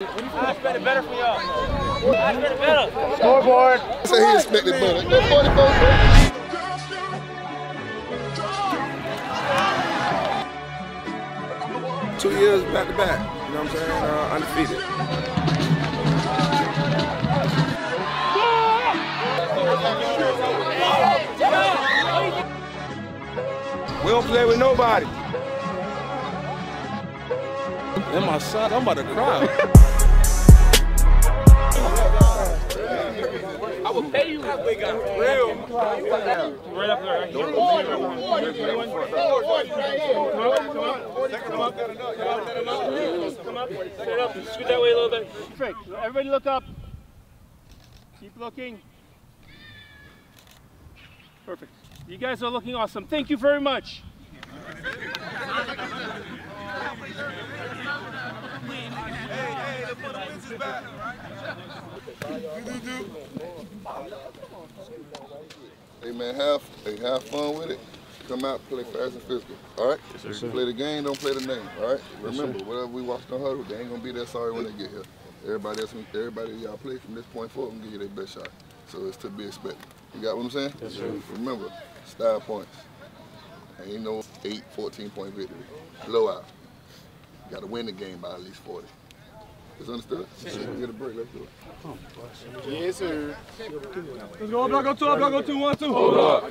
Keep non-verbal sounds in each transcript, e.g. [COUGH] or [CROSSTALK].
I expected better from y'all. I expected better. Scoreboard. Say he expected better. Go 44. Two years back to back. You know what I'm saying? Uh, undefeated. We don't play with nobody. In my shot, I'm about to cry. [LAUGHS] I will pay you. That big guy. Real. Right up there. You Come up. Come up. Stand up. Scoot that way a little bit. Perfect. Everybody look up. Keep looking. Perfect. You guys are looking awesome. Thank you very much. Hey man, have hey, have fun with it. Come out, play fast and physical. All right. Play the game, don't play the name. All right. Remember, whatever we watch the huddle, they ain't gonna be that sorry when they get here. Everybody else, everybody y'all play from this point forward, gonna give you their best shot. So it's to be expected. You got what I'm saying? Yes, sir. Remember, style points. Ain't no 8, 14 point victory. Blowout. You gotta win the game by at least 40. Is understood? Yes, sir. Get a break. Let's do it. Yes, sir. Let's go, block on two, block on two, one, two. Hold up.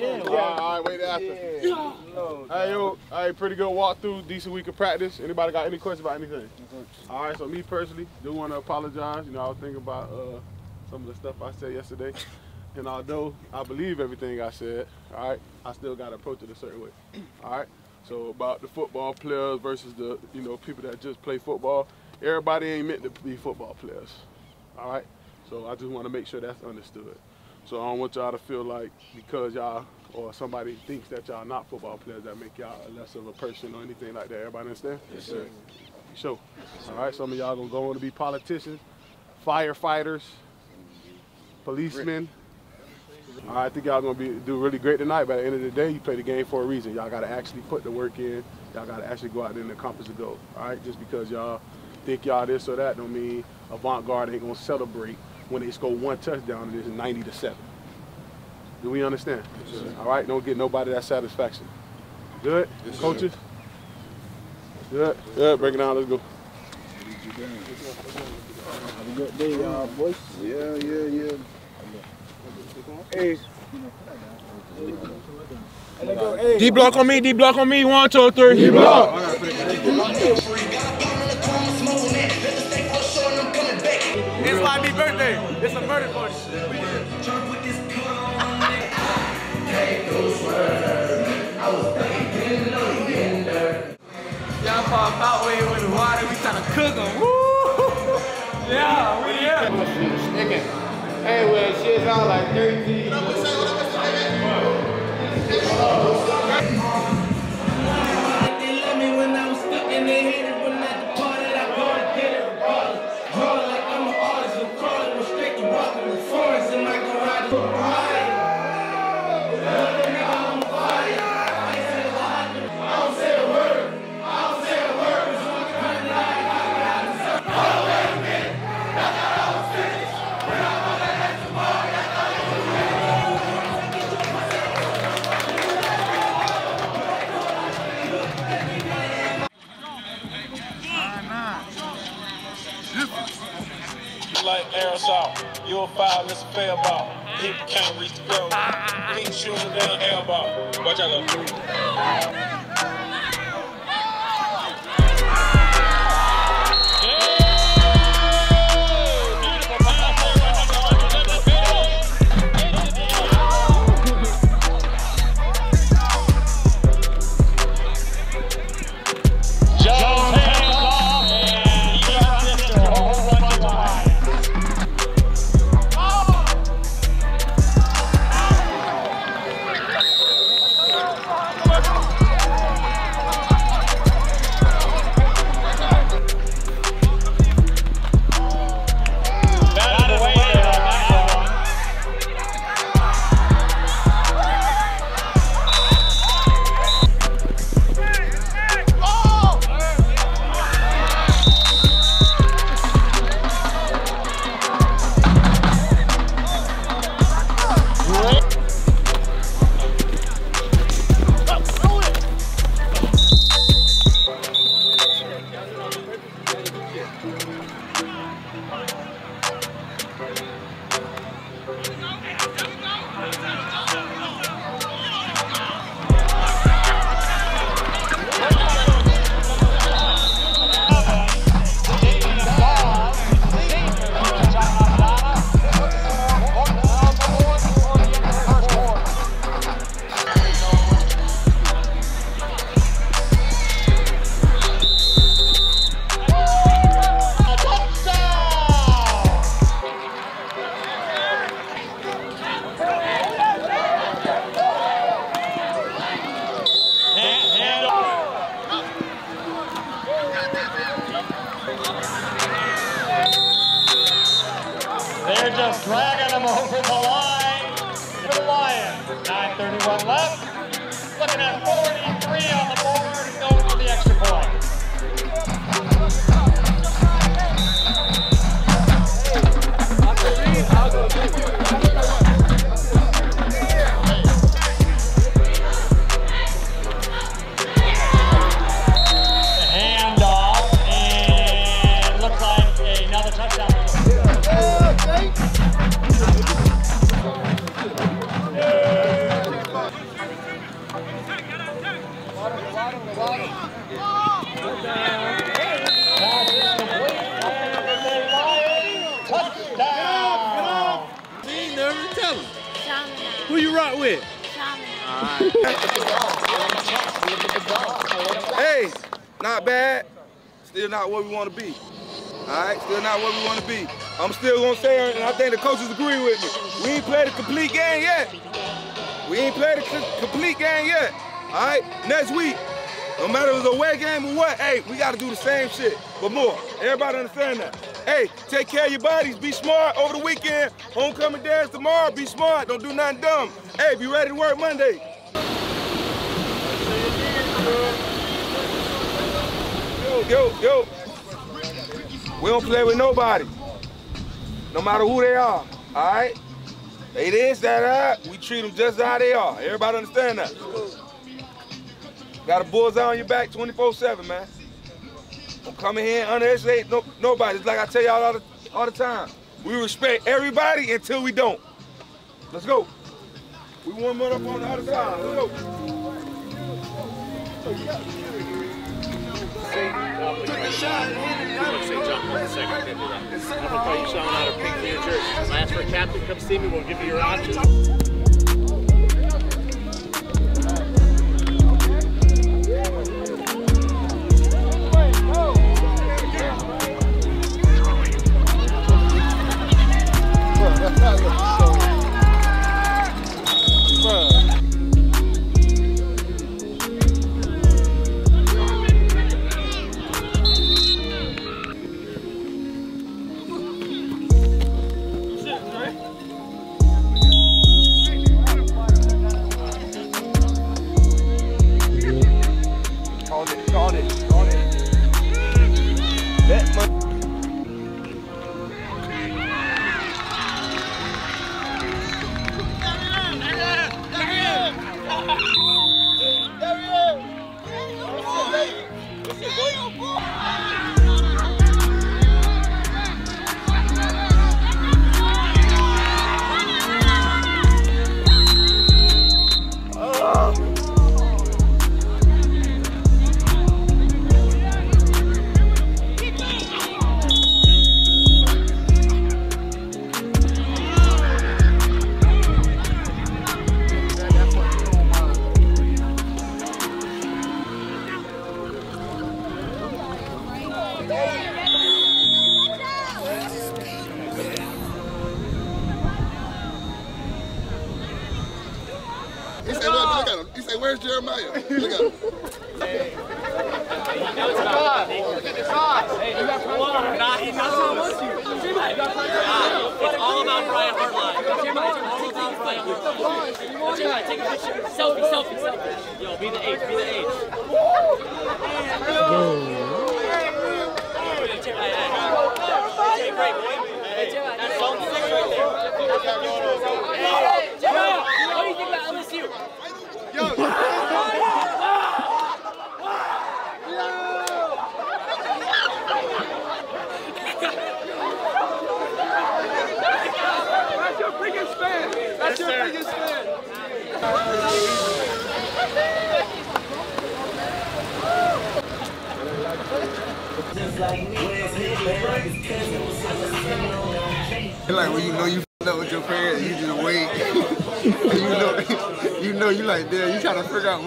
Yeah, all right, wait after. Hey, yo, hey, pretty good walkthrough, decent week of practice. Anybody got any questions about anything? All right, so me personally, do want to apologize. You know, I was thinking about uh, some of the stuff I said yesterday. And although I believe everything I said, all right, I still got to approach it a certain way. All right? So about the football players versus the, you know, people that just play football, everybody ain't meant to be football players. All right? So I just want to make sure that's understood. So I don't want y'all to feel like because y'all or somebody thinks that y'all not football players that make y'all less of a person or anything like that. Everybody understand? Yes, sir. Sure. All right. Some of y'all gonna go on to be politicians, firefighters, policemen. All right, I think y'all gonna be do really great tonight. By the end of the day, you play the game for a reason. Y'all gotta actually put the work in. Y'all gotta actually go out there and accomplish the goal. All right, just because y'all think y'all this or that don't mean avant-garde ain't gonna celebrate when they score one touchdown and it's 90 to seven. Do we understand? All right, don't get nobody that satisfaction. Good, coaches. Good, good. Break it down. Let's go. Have a good day, y'all, boys. Yeah, yeah, yeah. D block on me, D block on me, one, two, three. D block. It's my birthday. It's a murder party. Y'all fall about way with the water. We trying to cook them. Woo! [LAUGHS] Yeah, we here. Hey, well, shit's all like 13. Like aerosol. You'll foul, it's a fair ball. People can't reach the goal. Ain't shooting down ball. Watch out, look. Dragging them over the line the Lions. 9.31 left. Looking at 43 With? Hey, not bad. Still not where we want to be. All right, still not where we want to be. I'm still gonna say, and I think the coaches agree with me. We ain't played a complete game yet. We ain't played a complete game yet. All right, next week, no matter if it's a away game or what, hey, we got to do the same shit, but more. Everybody understand that. Hey, take care of your bodies. Be smart over the weekend. Homecoming dance tomorrow. Be smart. Don't do nothing dumb. Hey, be ready to work Monday. Yo, yo, yo. We don't play with nobody. No matter who they are, all right? They this, that, that. We treat them just how they are. Everybody understand that? Got a bullseye on your back 24-7, man. Don't come in here and underestimate no, nobody. It's like I tell y'all all the, all the time. We respect everybody until we don't. Let's go. We warm up on the other side. Let's go. Ask for a captain, come see me, we'll give you your options. At him. He said, where's Jeremiah? Look at him. It's all about Brian Hartline. It's all about Brian Hartline. Jeremiah, take a picture. Selfie, selfie, selfie. Yo, be the H, be the H. Okay, great, boy. That's zone six right there.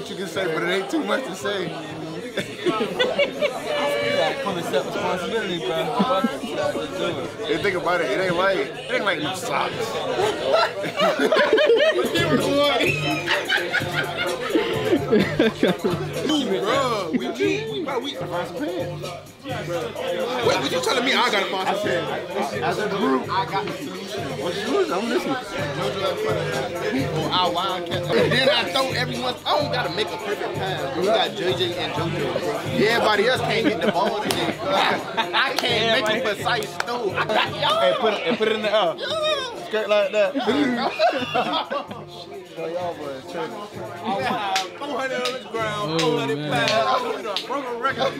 What you can say, but it ain't too much to say. Come accept responsibility, bro. And think about it, it ain't like, it ain't like no socks. Bro, we need, we, we find some pants. What, what you telling me? I got to find something. As a group, I got the solution. What solution? I'm listening. Oh, or our Wildcat. And then I throw everyone's. I don't got to make a perfect pass. We got JJ and JoJo. Everybody else can't get the ball today. I can't make a precise throw. I got y'all. Hey, put it, and put it in the air. Skirt like that. [LAUGHS] So y'all boys tripping. Oh, wow. 400 on the ground, 400 pounds. Broke a record.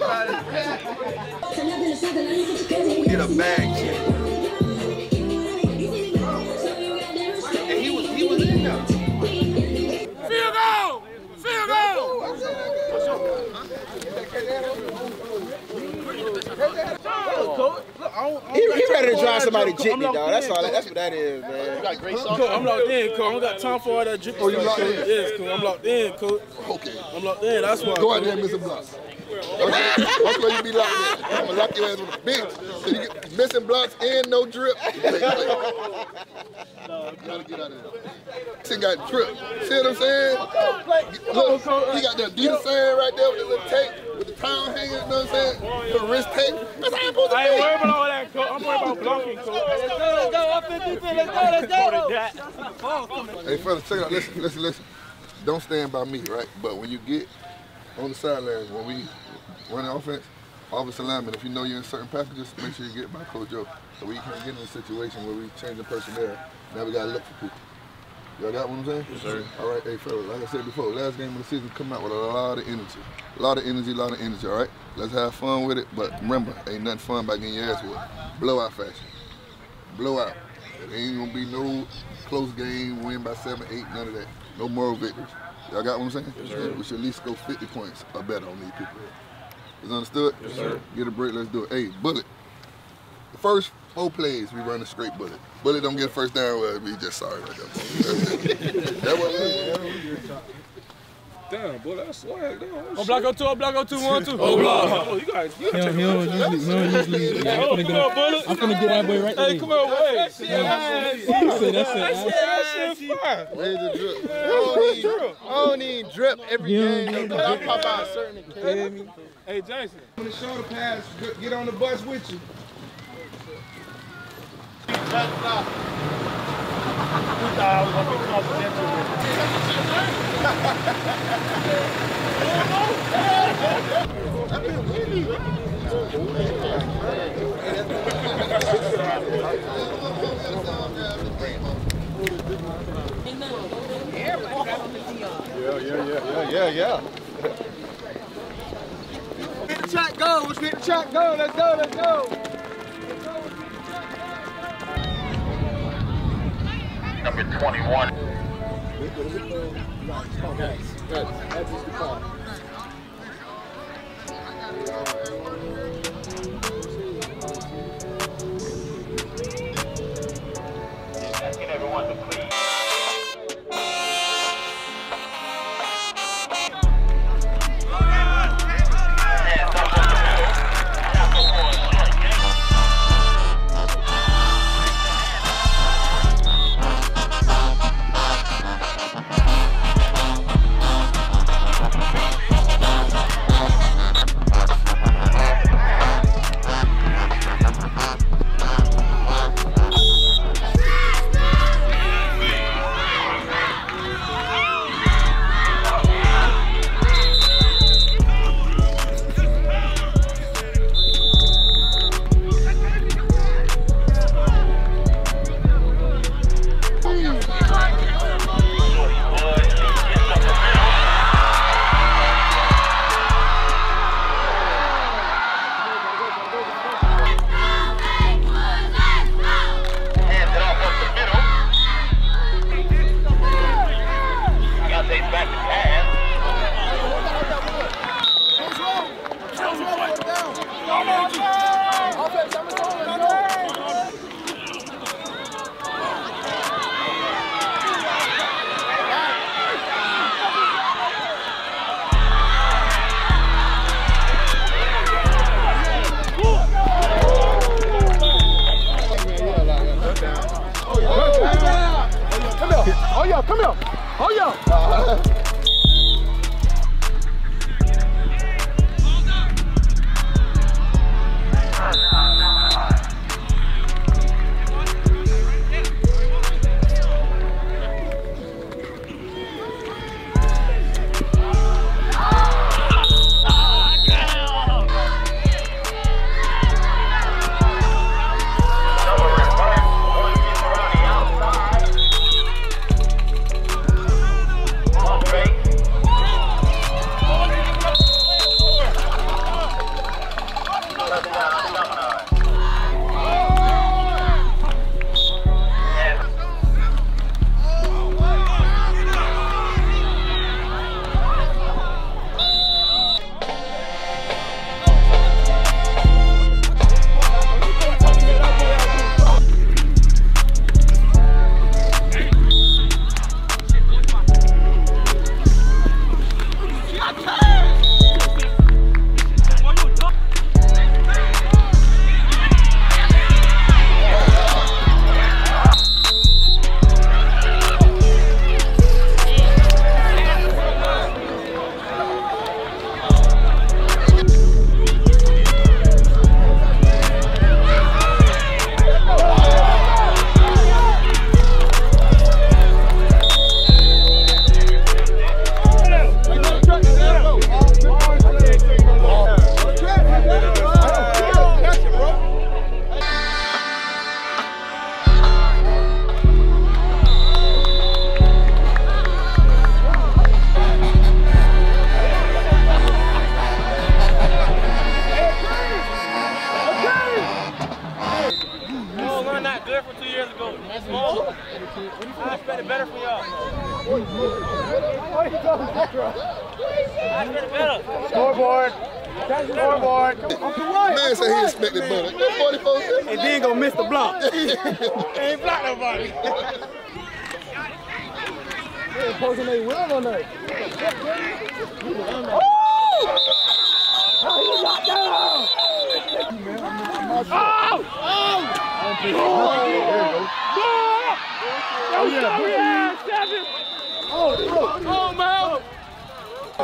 Get a bag. And he was, he was in there. Field goal! Field goal! He, he ready to drive somebody jitney, dog. That's all. That's what that is, man. You got great Cool. I'm locked in, cool. I don't got time for all that dripping Oh, you locked in? Yes, cool. I'm locked in, cool. Okay. I'm locked in. That's why. Go out there and miss block. Okay? That's where you be locked in. I'm gonna lock your ass with a bench. So you get missing blocks and no drip. [LAUGHS] You gotta get out of there. She got drip. See what I'm saying? Look, he got the Adidas saying right there with the little tape, with the towel hanging, you know what I'm saying? The wrist tape. That's how I'm supposed to I ain't be. worried about all that, cool. I'm worried about blocking, cool. Let's go, let's go. Up 50, let's go, let's go. Hey, fellas, check it out. Listen, listen, listen. Don't stand by me, right? But when you get on the sidelines, when we run the offense, offensive lineman, if you know you're in certain packages, make sure you get by Coach Joe. So we can't get in a situation where we change the personnel. Now we gotta look for people. Y'all got what I'm saying? Yes, sir. All right, hey, fellas, like I said before, last game of the season come out with a lot of energy. A lot of energy, a lot of energy, all right? Let's have fun with it, but remember, ain't nothing fun by getting your ass whooped. Blowout fashion. Blowout. It ain't gonna be no close game, win by seven, eight, none of that. No moral victories. Y'all got what I'm saying? Yes. We should at least go 50 points or better on these people. Is understood? Yes, sir. Get a break, let's do it. Hey, Bullet. The first four plays, we run a straight Bullet. Bullet don't get a first down, well, we just sorry about that. [LAUGHS] that was Damn, boy, that's swag. Oh, block on two, oh, block on two, one, two. Oh, block. Oh, you got, you got to He don't usually, he don't usually. Yeah, I'm Oh, finna come get on, up. I'm finna get that boy right Hey, there. come on, wait. That's it, That's it, that's it. That shit fire. Where's the drip? I don't need drip. I don't need drip every game. don't need though, 'cause I drip. pop out certain occasions. Hey, Jason. On the shoulder pass, get on the bus with you. Yeah, yeah, yeah, yeah. Get the track go. Let's get the track go. Let's go. Let's go. Number 21. 한 명! 아야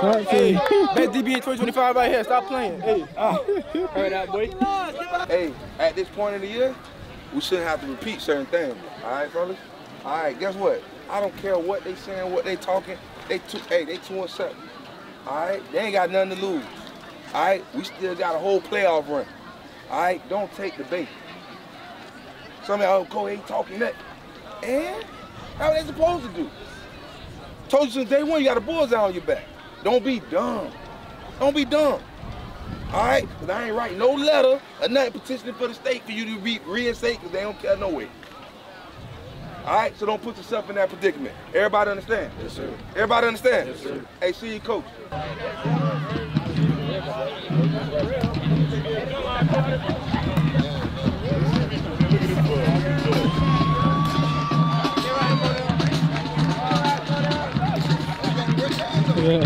Hey, best DB in 2025 right here. Stop playing. Hey, ah, heard that, boy. Hey, at this point in the year, we shouldn't have to repeat certain things. All right, fellas? All right, guess what? I don't care what they saying, what they talking. They two, hey, they two and seven. All right, they ain't got nothing to lose. All right, we still got a whole playoff run. All right, don't take the bait. Some of y'all go ain't talking that. And how are they supposed to do? Told you since day one, you got a bullseye on your back. Don't be dumb. Don't be dumb. All right, because I ain't writing no letter or nothing petitioning for the state for you to be reinstated because they don't care no way. All right, so don't put yourself in that predicament. Everybody understand? Yes, sir. Everybody understand? Yes, sir. Hey, see you, coach. Sky.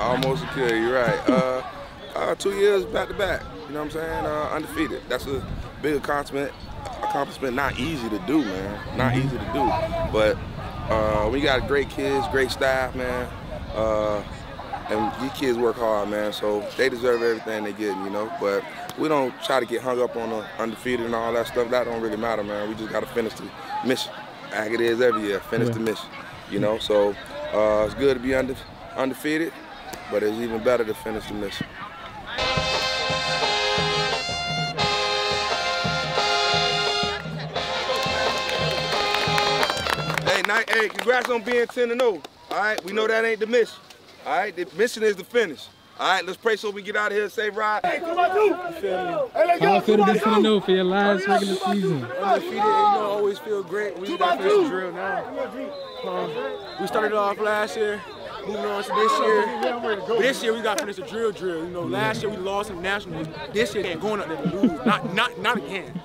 Almost a kill, you're right. Uh, uh, two years back to back, you know what I'm saying? Uh, undefeated. That's a big accomplishment. Accomplishment not easy to do, man. Not easy to do. But uh, we got great kids, great staff, man. Uh, and these kids work hard, man. So they deserve everything they get, you know. But we don't try to get hung up on the undefeated and all that stuff. That don't really matter, man. We just got to finish the mission, like it is every year. Finish the mission, you know. So uh, it's good to be unde undefeated, but it's even better to finish the mission. Hey, night, hey, congrats on being 10 and 0. All right, we know that ain't the mission. All right, the mission is to finish. All right, let's pray so we get out of here safe ride. Hey, come on, two. How it feel to be 10 0 for your last regular season? Undefeated, you know, always feel great. We got to finish the drill now. Um, we started off last year, moving on to this year. This year we got to finish the drill drill. You know, last year we lost in the nationals. This year ain't going up there to lose. Not, not, not again.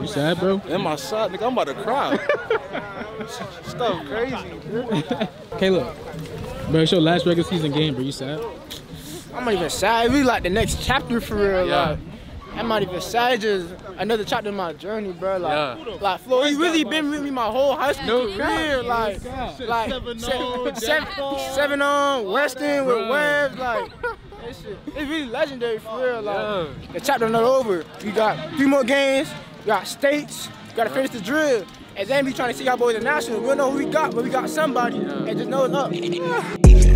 You sad, bro? In my side, nigga, I'm about to cry. [LAUGHS] Stuff crazy. Caleb, bro, it's your last regular season game, bro. You sad? I'm not even sad. We like the next chapter for real. Yeah. Like, I'm not even sad. Just another chapter in my journey, bro. Like, Yeah. like Flo, he really been with me my whole high school No career. cap. Like, No like seven [LAUGHS] seven, seven, seven on Weston with Bro. Webs. [LAUGHS] Like, it's really legendary for real. Like, the chapter not over. We got three more games. We got states. We gotta finish the drill. And then we trying to see our boys in national. We don't know who we got, but we got somebody. And just know it's up. [LAUGHS]